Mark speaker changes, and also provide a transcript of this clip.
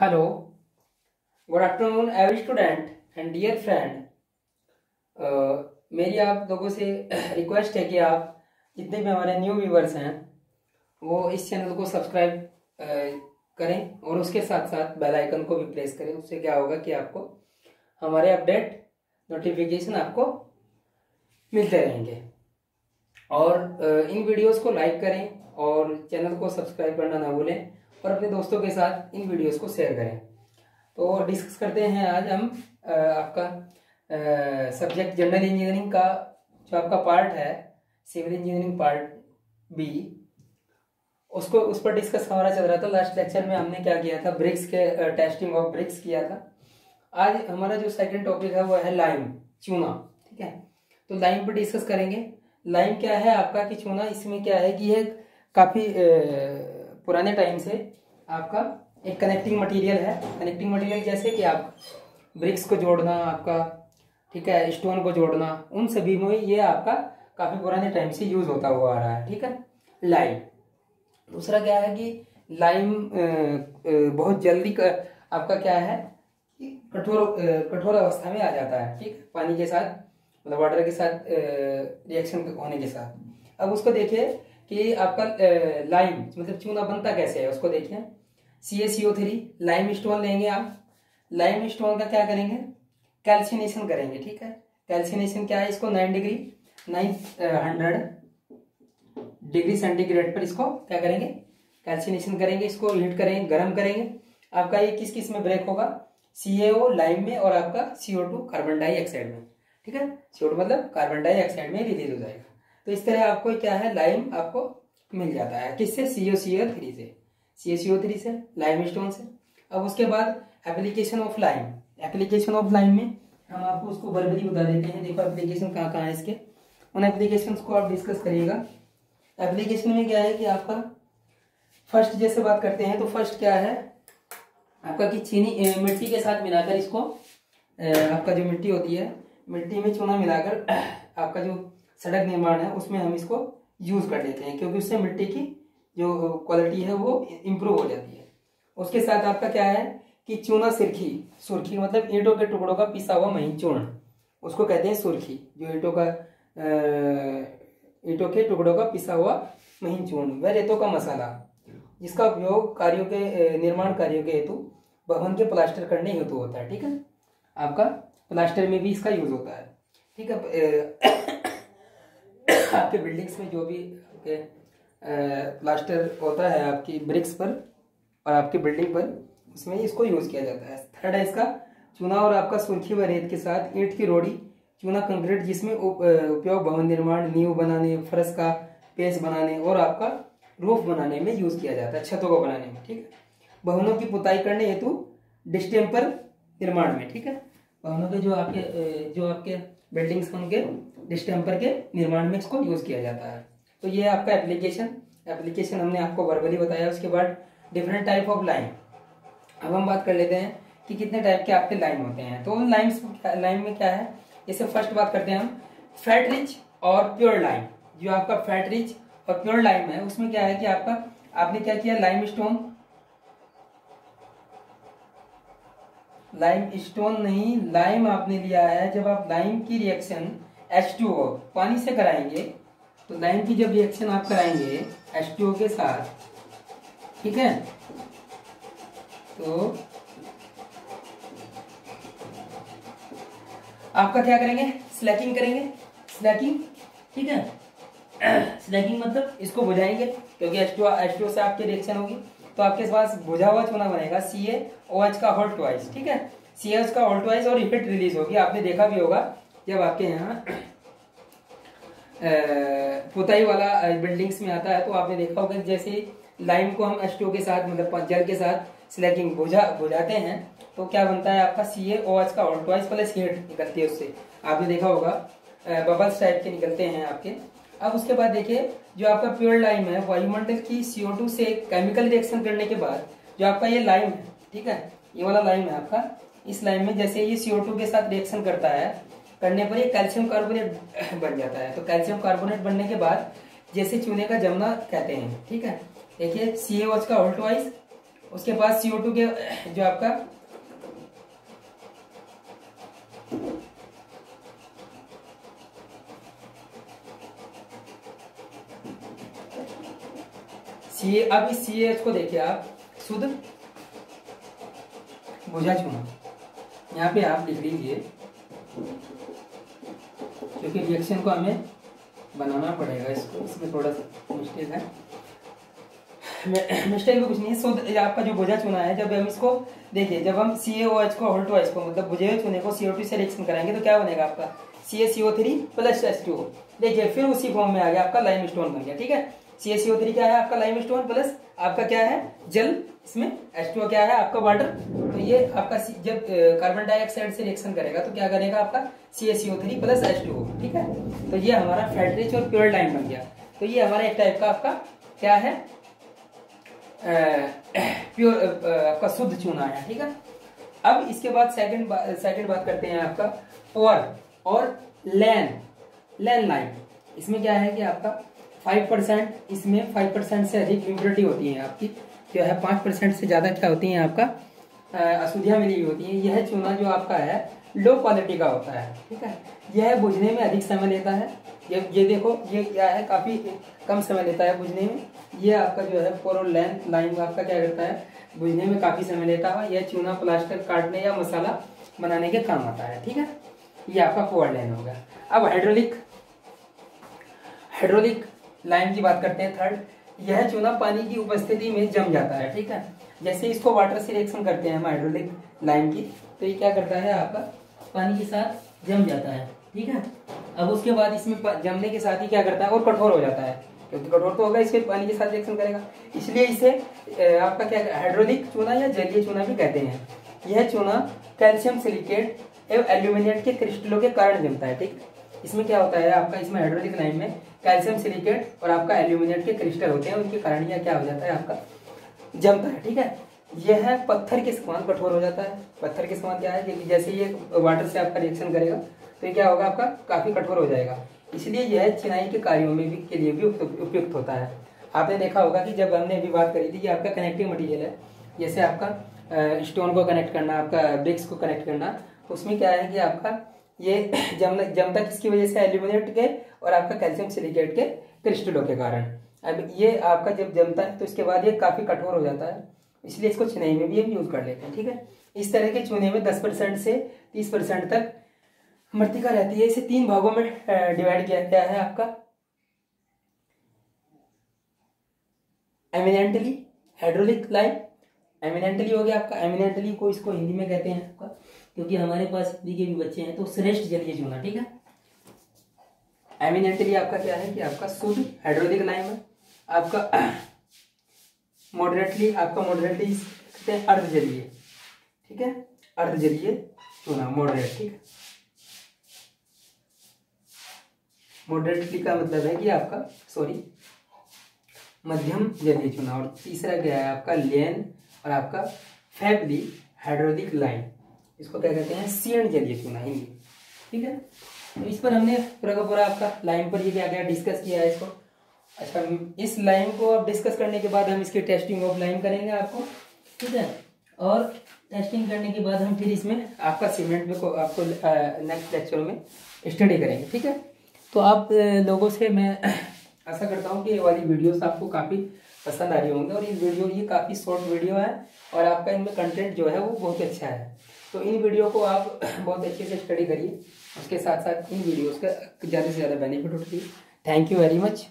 Speaker 1: Hello good afternoon every student and dear friend मेरी आप लोगों से रिक्वेस्ट है कि आप जितने भी हमारे न्यू व्यूवर्स हैं वो इस चैनल को सब्सक्राइब uh, करें और उसके साथ साथ बेल आइकन को भी प्रेस करें। उससे क्या होगा कि आपको हमारे अपडेट नोटिफिकेशन आपको मिलते रहेंगे। और uh, इन वीडियोस को लाइक करें और चैनल को सब्सक्राइब करना ना भूलें। और अपने दोस्तों के साथ इन वीडियोस को शेयर करें। तो डिस्कस करते हैं आज हम आपका सब्जेक्ट जनरल इंजीनियरिंग का, जो आपका पार्ट है सिविल इंजीनियरिंग पार्ट बी उसको, उस पर डिस्कस हमारा चल रहा था। लास्ट लेक्चर में हमने क्या किया था? ब्रिक्स के टेस्टिंग ऑफ़ ब्रिक्स किया था। आज हमारा जो सेकंड टॉपिक है, वो है लाइम चूना, ठीक है? तो लाइम पर डिस्कस करेंगे। लाइम क्या है आपका कि चूना? इसमें क्या है कि ये काफ़ी पुराने टाइम से आपका एक कनेक्टिंग मटेरियल है। कनेक्टिंग मटेरियल जैसे कि आप ब्रिक्स को जोड़ना आपका ठीक है स्टोन को जोड़ना उन सभी में ये आपका काफ़ी पुराने टाइम से यूज़ होता हुआ आ रहा है ठीक है? लाइम दूसरा क्या है कि लाइम बहुत जल्दी कर, आपका क्या है कठोर कठोर अवस्था में आ जाता है ठीक? पानी के साथ मतलब वाटर के साथ रिएक्शन होने के साथ। अब उसको देखिए कि आपका लाइम मतलब चूना बनता कैसे है, उसको देखिए। C A C O three limestone लेंगे आप। लाइम स्टोन का क्या करेंगे? कैल्सिनेशन करेंगे, ठीक है? कैल्सिनेशन क्या है इसको? Nine degree nine hundred degree centigrade पर इसको क्या करेंगे? कैल्सिनेशन करेंगे, इसको हीट करेंगे, गर्म करेंगे। आपका ये किस किसमें ब्रेक होगा? सी ए ओ लाइम में और आपका सीओ टू कार्बन डाइऑक्साइड में, ठीक है? सीओ टू मतलब कार्बन डाइऑक्साइड में रिलीज़ हो जाएगा। तो इस तरह आपको क्या है? लाइम आपको मिल जाता है। किससे? सीओ सीओ थ्री से सी। सीओ थ्री से लाइम स्टोन से अब उसके बाद application of lime application of lime में हम आपको उसको बरबरी बता देते हैं। देखो एप्लीकेशन कहाँ कहाँ है इसके। उन एप्लीकेशन को आप डिस्कस करिएगा। एप्लीकेशन में क्या है कि आपका फ़र्स्ट जैसे बात करते हैं तो फ़र्स्ट क्या है? आपका कि चीनी मिट्टी के साथ मिलाकर इसको आपका जो मिट्टी होती है, मिट्टी में चूना मिलाकर आपका जो सड़क निर्माण है, उसमें हम इसको यूज़ कर लेते हैं, क्योंकि उससे मिट्टी की जो क्वालिटी है वो इम्प्रूव हो जाती है। उसके साथ आपका क्या है कि चूना सिरखी, सुरखी मतलब ईंटों के टुकड़ों का पिसा हुआ मही चूर्ण उसको कहते हैं सुरखी, जो ईंटों का ईंटों के टुकड़ों का पिसा हुआ महीन चूर्ण व रेतों का मसाला, जिसका उपयोग कार्यों के निर्माण कार्यों के हेतु, भवन के प्लास्टर करने हेतु होता है, ठीक है? आपका प्लास्टर में भी इसका यूज़ होता है, ठीक है? आपके बिल्डिंग्स में जो भी आपके प्लास्टर होता है आपकी ब्रिक्स पर और आपकी बिल्डिंग पर, उसमें इसको यूज़ किया जाता है। थर्ड है इसका। चूना और आपका सुर्खी व रेत के साथ ईंट की रोड़ी। चूना कंक्रीट जिसमें उपयोग भवन निर्माण, नींव बनाने फर्श का पेस बनाने और आपका रूफ बनाने में यूज़ किया जाता है, छतों को बनाने में, ठीक है? भवनों की पुताई करने हेतु डिस्टेम्पर निर्माण में, ठीक है? भवनों के जो आपके जो आपके बिल्डिंग्स उनके डिस्टेम्पर के निर्माण में इसको यूज़ किया जाता है। तो ये आपका एप्लीकेशन एप्लीकेशन हमने आपको वर्बली बताया, उसके बाद डिफरेंट टाइप ऑफ़ लाइन अब हम बात कर लेते हैं कि कितने टाइप के आपके लाइन होते हैं। तो लाइन लाइन में क्या है? इसे फ़र्स्ट बात करते हैं हम। फैट रिच और प्योर लाइन जो आपका फैट रिच और प्योर लाइन है, उसमें क्या है कि आपका, आपने क्या किया? लाइम स्टोन लाइम स्टोन नहीं लाइम आपने लिया है, जब आप लाइम की रिएक्शन H2O पानी से कराएँगे तो लाइम की जब रिएक्शन आप कराएँगे H2O के साथ, ठीक है? तो आपका क्या करेंगे? स्लैकिंग करेंगे। स्लैकिंग ठीक है? स्लैकिंग मतलब इसको बुझाएँगे, क्योंकि H2O H2O से आपकी रिएक्शन होगी। तो आपके पास बुझा हुआ चूना बनेगा सी ए ओ एच का होल्ट वाइज ठीक है? सी एच का होल्ट वाइज और हीट रिलीज़ होगी। आपने देखा भी होगा, जब आपके यहाँ पुताई वाला बिल्डिंग्स में आता है तो आपने देखा होगा जैसे लाइम को हम एच के साथ मतलब जल के साथ स्लैकिंग बुझा बुझाते हैं तो क्या बनता है आपका? सी ए ओ एच का होल्ट वाइज प्लस हीट निकलती है उससे। आपने देखा होगा बबल्स टाइप के निकलते हैं आपके। अब उसके बाद देखिए, जो आपका प्योर लाइम है वायुमंडल की सीओ से केमिकल रिएक्शन करने के बाद, जो आपका ये लाइम है, ठीक है, ये वाला लाइम है आपका, इस लाइम में जैसे ये सीओ के साथ रिएक्शन करता है, करने पर ये कैल्शियम कार्बोनेट बन जाता है। तो कैल्शियम कार्बोनेट बनने के बाद, जैसे चूने का जमना कहते हैं, ठीक है, देखिए सी का ऑल्ट वाइज उसके बाद सीओ के जो आपका सी, अब इस सी एच को देखिए आप। शुद्ध? बुझा चुना यहाँ पे आप लिख लीजिए, क्योंकि रिएक्शन को हमें बनाना पड़ेगा इसको। इसमें थोड़ा सा मुश्किल है। मिस्टेक कुछ नहीं है। शुद्ध आपका जो बुझा चुना है, जब हम इसको देखिए, जब हम सी ओ एच को होल्ट वाइज को मतलब हुए चुने को सीओ टू से रिएक्शन कराएँगे तो क्या बनेगा आपका? C A C O three plus S two देखिए, फिर उसी फॉर्म में आ गया आपका लाइम स्टोन बन गया, ठीक है? सी एस क्या है आपका लाइम स्टोन प्लस आपका क्या है? जल, इसमें एच टू क्या है? आपका वाटर तो ये आपका जब कार्बन डाइऑक्साइड से रिएक्शन करेगा तो क्या करेगा आपका? C S three plus H two ठीक है? तो ये हमारा फैट रिच और प्योर लाइम बन गया. तो ये हमारा एक टाइप का आपका क्या है? प्योर आपका शुद्ध चूना है, ठीक है? अब इसके बाद सेकंड सेकंड बात करते हैं आपका पोअर और लैन लैन लाइन इसमें क्या है कि आपका फाइव परसेंट, इसमें फाइव परसेंट से अधिक इम्प्योरिटी होती है आपकी। जो है पाँच परसेंट से ज़्यादा क्या होती है आपका? अशुद्धियाँ मिली होती है। यह चूना जो आपका है लो क्वालिटी का होता है, ठीक है? यह बुझने में अधिक समय लेता है। ये ये देखो, ये क्या है? काफ़ी कम समय लेता है बुझने में। ये आपका जो है पोरो लेंथ लाइन आपका क्या करता है? बुझने में काफ़ी समय लेता है। यह चूना प्लास्टर काटने या मसाला बनाने के काम आता है, ठीक है? ये आपका पोअर लाइन होगा अब हाइड्रोलिक हाइड्रोलिक लाइन की बात करते हैं थर्ड यह चूना पानी की उपस्थिति में जम जाता है, ठीक है? जैसे इसको वाटर से रिएक्शन करते हैं हम हाइड्रोलिक लाइन की तो ये क्या करता है आपका? पानी के साथ जम जाता है, ठीक है? अब उसके बाद इसमें जमने के साथ ही क्या करता है? और कठोर हो जाता है, क्योंकि कठोर तो होगा, इसके पानी के साथ रिएक्शन करेगा। इसलिए इसे आपका क्या हाइड्रोलिक चूना या जलीय चूना भी कहते हैं। यह चूना कैल्शियम सिलिकेट एवं एल्यूमिनियट के क्रिस्टलों के कारण जमता है, ठीक? इसमें क्या होता है आपका, इसमें हाइड्रोलिक लाइन में कैल्शियम सिलिकेट और आपका एल्यूमिनियम के क्रिस्टल होते हैं, उनके कारण यह क्या हो जाता है आपका? जमता है, ठीक है? यह है पत्थर के समान कठोर हो जाता है। पत्थर के समान क्या है? क्योंकि जैसे ये वाटर से आपका रिएक्शन करेगा तो ये क्या होगा आपका? काफ़ी कठोर हो जाएगा। इसलिए यह चिनाई के कार्यों में भी, के लिए भी उपयुक्त होता है। आपने देखा होगा कि जब हमने अभी बात करी थी कि आपका कनेक्टिंग मटीरियल है, जैसे आपका स्टोन को कनेक्ट करना, आपका ब्रिक्स को कनेक्ट करना, उसमें क्या है कि आपका ये जम जमता किसकी वजह से एल्यूमिनेट के और आपका कैल्शियम सिलिकेट के क्रिस्टलों के कारण। अब ये आपका जब जमता है तो इसके बाद ये काफ़ी कठोर हो जाता है। इसलिए इसको चिनाई में भी हम यूज़ कर लेते हैं, ठीक है? इस तरह के चूने में दस परसेंट से तीस परसेंट तक मृतिका रहती है। इसे तीन भागों में डिवाइड किया गया है आपका। एमिनेंटली हाइड्रोलिक लाइन एमिनेंटली हो गया आपका। एमिनेंटली को इसको हिंदी में कहते हैं आपका, क्योंकि हमारे पास हिंदी के भी बच्चे हैं तो श्रेष्ठ जलीय चूना, ठीक है? एमिनेंटली आपका क्या है कि आपका शुद्ध हाइड्रोलिक लाइन है। आपका मॉडरेटली आपका मॉडरेटली कहते हैं अर्ध जलीय, ठीक है? अर्ध जलीय चूना मॉडरेट ठीक है? मॉडरेटली का मतलब है कि आपका सॉरी मध्यम जलीय चूना। और तीसरा क्या है? आपका लेन और आपका फैबली हाइड्रोलिक लाइन इसको क्या कहते हैं? सीएन जलीय चूना, हिंदी ठीक है? इस पर हमने पूरा का पूरा आपका लाइन पर ये क्या गया डिस्कस किया है इसको। अच्छा इस लाइन को अब डिस्कस करने के बाद हम इसकी टेस्टिंग ऑफ़ लाइन करेंगे आपको, ठीक है? और टेस्टिंग करने के बाद हम फिर इसमें आपका सीमेंट में को आपको नेक्स्ट लेक्चर में स्टडी करेंगे, ठीक है? तो आप लोगों से मैं आशा करता हूँ कि ये वाली वीडियोस आपको काफ़ी पसंद आ रही होंगे। और ये वीडियो ये काफ़ी शॉर्ट वीडियो है और आपका इनमें कंटेंट जो है वो बहुत अच्छा है। तो इन वीडियो को आप बहुत अच्छे से स्टडी करिए। उसके साथ साथ इन वीडियोज़ का ज़्यादा से ज़्यादा बेनिफिट उठिए थैंक यू वेरी मच